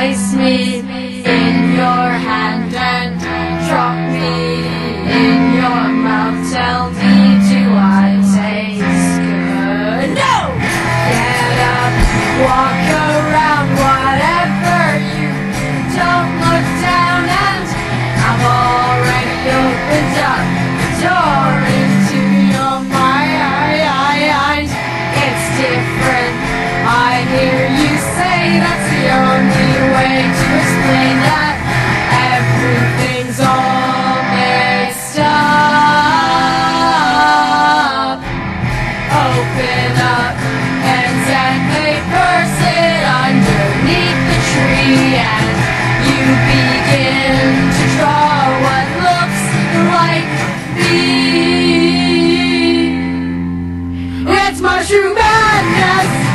place me in your hand and open up and gently purse it underneath the tree and you begin to draw what looks like me. It's mushroom madness.